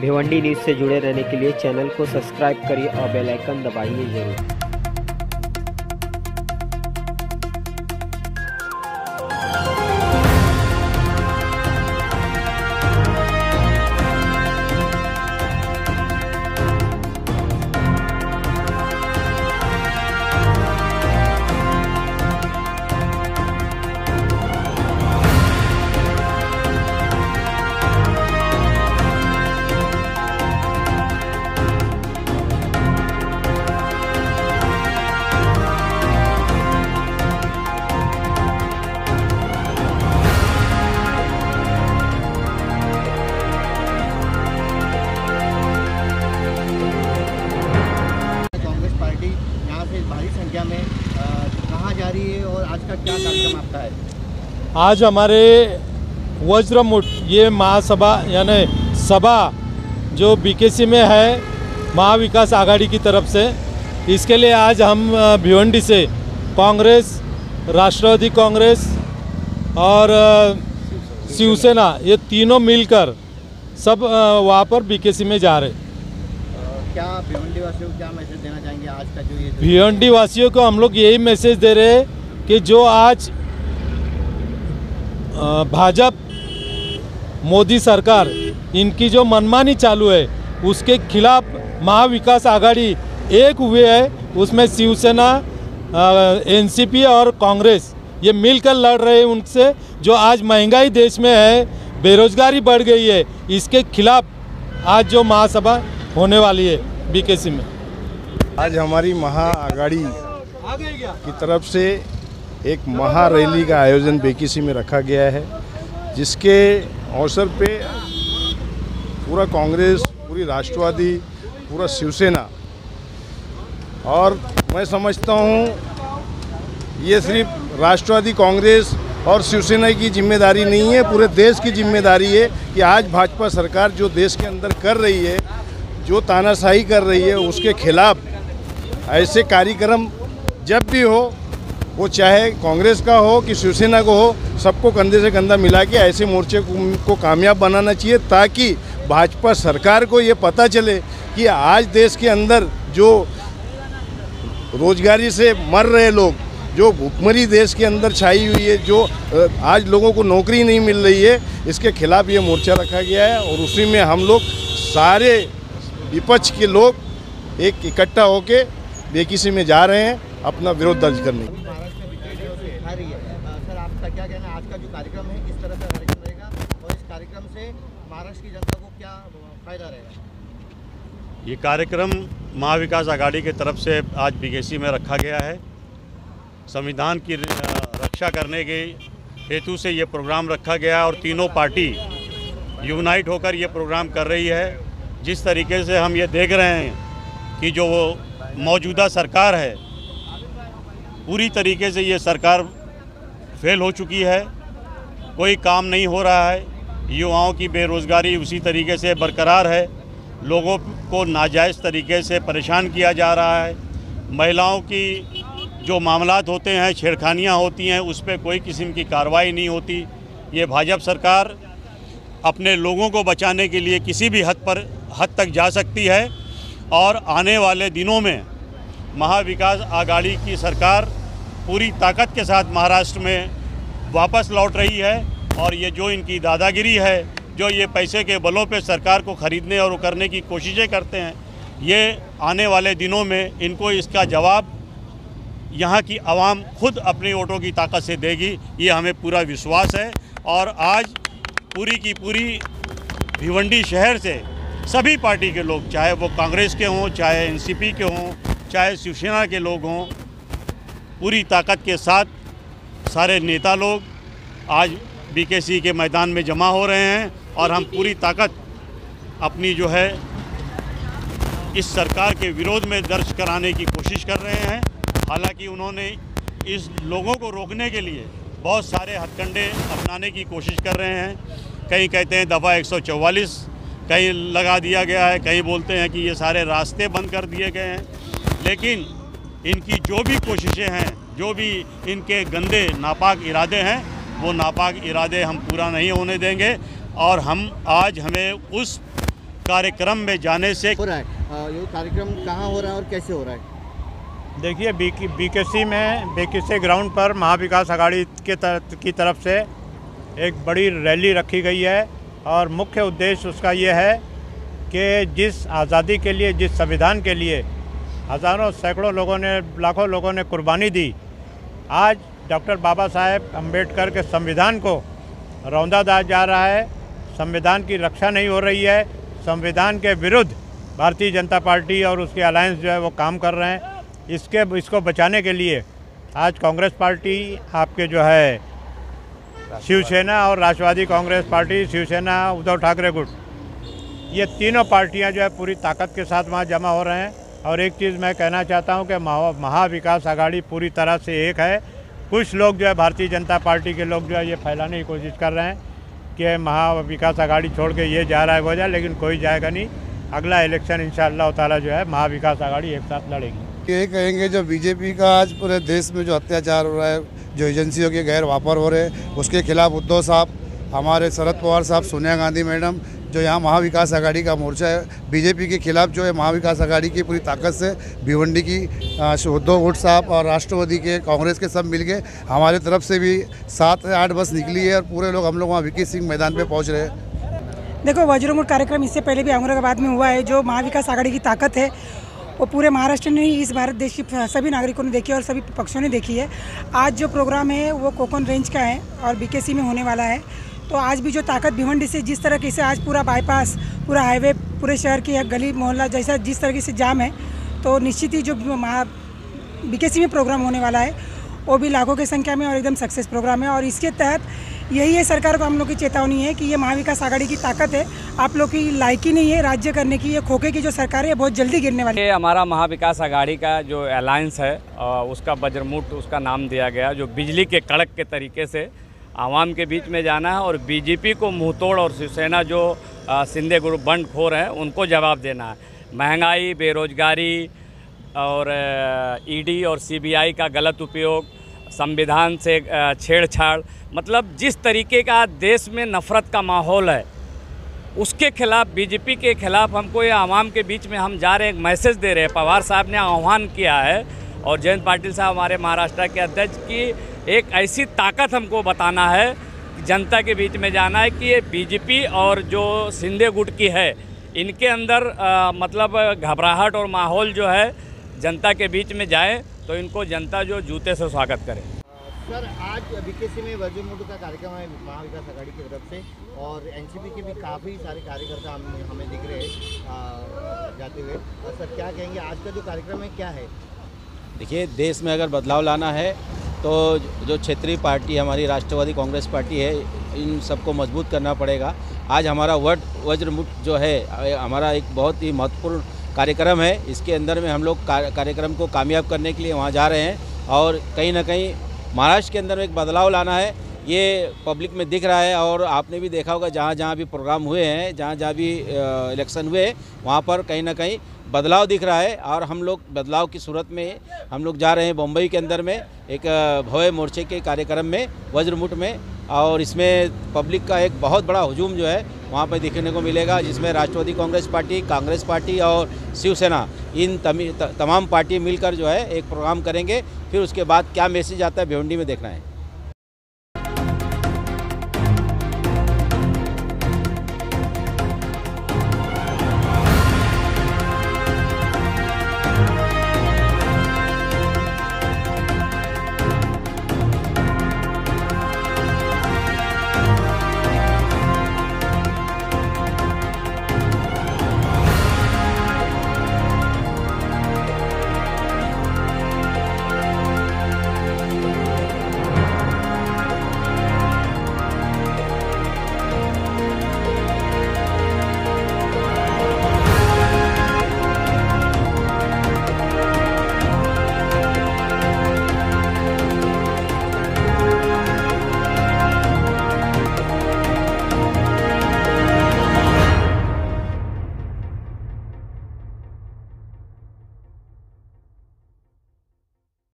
Bhiwandi news से जुड़े रहने के लिए चैनल को सब्सक्राइब करिए और बेल आइकन दबाइए ज़रूर। आज हमारे वज्रमुठ ये महासभा यानी सभा जो बीकेसी में है महाविकास आघाड़ी की तरफ़ से इसके लिए आज हम भिवंडी से कांग्रेस राष्ट्रवादी कांग्रेस और शिवसेना ये तीनों मिलकर सब वहाँ पर बीकेसी में जा रहे। क्या भिवंडी वासियों को क्या मैसेज देना चाहेंगे आज का जो ये भिवंडी वासियों को हम लोग यही मैसेज दे रहे हैं कि जो आज भाजपा मोदी सरकार इनकी जो मनमानी चालू है उसके खिलाफ महाविकास आघाड़ी एक हुए है उसमें शिवसेना एनसीपी और कांग्रेस ये मिलकर लड़ रहे हैं उनसे जो आज महँगाई देश में है बेरोजगारी बढ़ गई है इसके खिलाफ आज जो महासभा होने वाली है बीकेसी में। आज हमारी महाआघाड़ी की तरफ़ से एक महारैली का आयोजन बेकीसी में रखा गया है, जिसके अवसर पे पूरा कांग्रेस, पूरी राष्ट्रवादी, पूरा शिवसेना और मैं समझता हूँ ये सिर्फ़ राष्ट्रवादी कांग्रेस और शिवसेना की ज़िम्मेदारी नहीं है, पूरे देश की ज़िम्मेदारी है कि आज भाजपा सरकार जो देश के अंदर कर रही है, जो तानाशाही कर रही है, उसके खिलाफ ऐसे कार्यक्रम जब भी हो वो चाहे कांग्रेस का हो कि शिवसेना को हो सबको कंधे से कंधा मिला के ऐसे मोर्चे को, कामयाब बनाना चाहिए ताकि भाजपा सरकार को ये पता चले कि आज देश के अंदर जो रोजगारी से मर रहे लोग जो भुखमरी देश के अंदर छाई हुई है जो आज लोगों को नौकरी नहीं मिल रही है इसके खिलाफ ये मोर्चा रखा गया है और उसी में हम लोग सारे विपक्ष के लोग एक इकट्ठा होके बेकिसी में जा रहे हैं अपना विरोध दर्ज करने अभी महाराष्ट्र में विजय दिवस उठा रही है अ, सर आपका क्या कहना है आज का जो कार्यक्रम है किस तरह का कार्यक्रम रहेगा और इस कार्यक्रम से महाराष्ट्र की जनता को क्या फ़ायदा रहेगा ये कार्यक्रम महाविकास आघाड़ी के तरफ़ से आज बीकेसी में रखा गया है। संविधान की रक्षा करने के हेतु से ये प्रोग्राम रखा गया और तीनों पार्टी यूनाइट होकर ये प्रोग्राम कर रही है। जिस तरीके से हम ये देख रहे हैं कि जो वो मौजूदा सरकार है, पूरी तरीके से ये सरकार फेल हो चुकी है। कोई काम नहीं हो रहा है। युवाओं की बेरोज़गारी उसी तरीके से बरकरार है। लोगों को नाजायज़ तरीके से परेशान किया जा रहा है। महिलाओं की जो मामलात होते हैं, छेड़खानियाँ होती हैं, उस पर कोई किस्म की कार्रवाई नहीं होती। ये भाजपा सरकार अपने लोगों को बचाने के लिए किसी भी हद पर, हद तक जा सकती है और आने वाले दिनों में महाविकास आघाड़ी की सरकार पूरी ताकत के साथ महाराष्ट्र में वापस लौट रही है। और ये जो इनकी दादागिरी है, जो ये पैसे के बलों पे सरकार को ख़रीदने और करने की कोशिशें करते हैं, ये आने वाले दिनों में इनको इसका जवाब यहाँ की आवाम खुद अपनी वोटों की ताकत से देगी, ये हमें पूरा विश्वास है। और आज पूरी की पूरी भिवंडी शहर से सभी पार्टी के लोग, चाहे वो कांग्रेस के हों, चाहे एनसीपी के हों, चाहे शिवसेना के लोग हों, पूरी ताकत के साथ सारे नेता लोग आज बीकेसी के मैदान में जमा हो रहे हैं और हम पूरी ताकत अपनी जो है इस सरकार के विरोध में दर्ज कराने की कोशिश कर रहे हैं। हालाँकि उन्होंने इस लोगों को रोकने के लिए बहुत सारे हथकंडे अपनाने की कोशिश कर रहे हैं। कहीं कहते हैं दफ़ा 144 कहीं लगा दिया गया है, कहीं बोलते हैं कि ये सारे रास्ते बंद कर दिए गए हैं। लेकिन इनकी जो भी कोशिशें हैं, जो भी इनके गंदे, नापाक इरादे हैं वो नापाक इरादे हम पूरा नहीं होने देंगे और हम आज हमें उस कार्यक्रम में जाने से हो रहा है। ये कार्यक्रम कहाँ हो रहा है और कैसे हो रहा है? देखिए बीकेसी में बीकेसी ग्राउंड पर महाविकास आघाड़ी के तरफ़ की तरफ़ से एक बड़ी रैली रखी गई है और मुख्य उद्देश्य उसका ये है कि जिस आज़ादी के लिए जिस संविधान के लिए हज़ारों सैकड़ों लोगों ने लाखों लोगों ने कुर्बानी दी आज डॉक्टर बाबा साहेब अंबेडकर के संविधान को रौंदा दिया जा रहा है। संविधान की रक्षा नहीं हो रही है। संविधान के विरुद्ध भारतीय जनता पार्टी और उसके अलायंस जो है वो काम कर रहे हैं। इसके, इसको बचाने के लिए आज कांग्रेस पार्टी आपके जो है, शिवसेना और राष्ट्रवादी कांग्रेस पार्टी, शिवसेना, उद्धव ठाकरे गुट, ये तीनों पार्टियाँ जो है पूरी ताकत के साथ वहाँ जमा हो रहे हैं। और एक चीज़ मैं कहना चाहता हूँ कि महा, महाविकास आघाड़ी पूरी तरह से एक है। कुछ लोग जो है भारतीय जनता पार्टी के लोग जो है ये फैलाने की कोशिश कर रहे हैं कि महाविकास आघाड़ी छोड़ के ये जा रहा है वो जाए लेकिन कोई जाएगा नहीं। अगला इलेक्शन इन ताला जो है महाविकास आघाड़ी एक साथ लड़ेगी। ये कहेंगे जो बीजेपी का आज पूरे देश में जो अत्याचार हो रहा है, जो एजेंसियों के गैर वापर हो रहे हैं, उसके खिलाफ उद्धव साहब, हमारे शरद पवार साहब, सोनिया गांधी मैडम जो यहाँ महाविकास आघाड़ी का मोर्चा है, बीजेपी के खिलाफ जो है महाविकास आघाड़ी की पूरी ताकत से भिवंडी की उद्धव गुट साहब और राष्ट्रवादी के, कांग्रेस के सब मिल मिलके हमारे तरफ़ से भी सात आठ बस निकली है और पूरे लोग हम लोग वहाँ विकी सिंह मैदान पे पहुँच रहे हैं। देखो वज्रमुट कार्यक्रम इससे पहले भी औरंगाबाद में हुआ है, जो महाविकास आघाड़ी की ताकत है, वो पूरे महाराष्ट्र ने ही, इस भारत देश की सभी नागरिकों ने देखी और सभी पक्षों ने देखी है। आज जो प्रोग्राम है, वो कोकन रेंज का है और बीकेसी में होने वाला है। तो आज भी जो ताकत भिवंडी से जिस तरह की से आज पूरा बाईपास पूरा हाईवे पूरे शहर की गली, मोहल्ला जैसा जिस तरीके से जाम है तो निश्चित ही जो महा बीकेसी में प्रोग्राम होने वाला है, वो भी लाखों की संख्या में और एकदम सक्सेस प्रोग्राम है। और इसके तहत यही है सरकार को हम लोग की चेतावनी है कि ये महाविकास आघाड़ी की ताकत है। आप लोग की लायकी नहीं है राज्य करने की, ये खोखे की जो सरकार है बहुत जल्दी गिरने वाली है। हमारा महाविकास आघाड़ी का जो अलायंस है उसका वज्रमुट उसका नाम दिया गया, जो बिजली के कड़क के तरीके से आवाम के बीच में जाना है और बीजेपी को मुंहतोड़ और शिवसेना जो सिंधे ग्रुप बंड खोर हैं, उनको जवाब देना है। महँगाई, बेरोजगारी और ईडी और सीबीआई का गलत उपयोग, संविधान से छेड़छाड़ मतलब जिस तरीके का देश में नफ़रत का माहौल है, उसके खिलाफ, बीजेपी के खिलाफ हमको ये आवाम के बीच में हम जा रहे हैं, एक मैसेज दे रहे हैं। पवार साहब ने आह्वान किया है और जयंत पाटिल साहब हमारे महाराष्ट्र के अध्यक्ष की एक ऐसी ताकत हमको बताना है जनता के बीच में जाना है कि ये बीजेपी और जो सिंधे गुट की है इनके अंदर अ, मतलब घबराहट और माहौल जो है जनता के बीच में जाए तो इनको जनता जो जूते से स्वागत करे। सर आज बीकेसी में वज्रमुट का कार्यक्रम है महाविकास आघाड़ी की तरफ़ से और एनसीपी के भी काफ़ी सारे कार्यकर्ता हम हमें दिख रहे हैं जाते हुए। और सर क्या कहेंगे आज का जो कार्यक्रम है क्या है? देखिए देश में अगर बदलाव लाना है तो जो क्षेत्रीय पार्टी, हमारी राष्ट्रवादी कांग्रेस पार्टी है, इन सबको मज़बूत करना पड़ेगा। आज हमारा वट, वज्रमुट जो है हमारा एक बहुत ही महत्वपूर्ण कार्यक्रम है। इसके अंदर में हम लोग कार्यक्रम को कामयाब करने के लिए वहाँ जा रहे हैं और कहीं ना कहीं महाराष्ट्र के अंदर में एक बदलाव लाना है, ये पब्लिक में दिख रहा है। और आपने भी देखा होगा, जहाँ जहाँ भी प्रोग्राम हुए हैं, जहाँ जहाँ भी इलेक्शन हुए हैं, वहाँ पर कहीं ना कहीं बदलाव दिख रहा है और हम लोग बदलाव की सूरत में हम लोग जा रहे हैं बम्बई के अंदर में, एक भव्य मोर्चे के कार्यक्रम में वज्रमुट में, और इसमें पब्लिक का एक बहुत बड़ा हजूम जो है, वहाँ पर दिखने को मिलेगा, जिसमें राष्ट्रवादी कांग्रेस पार्टी कांग्रेस पार्टी और शिवसेना, इन तमी- तमाम पार्टी मिलकर जो है, एक प्रोग्राम करेंगे, फिर उसके बाद क्या मैसेज आता है भिवंडी में देखना है।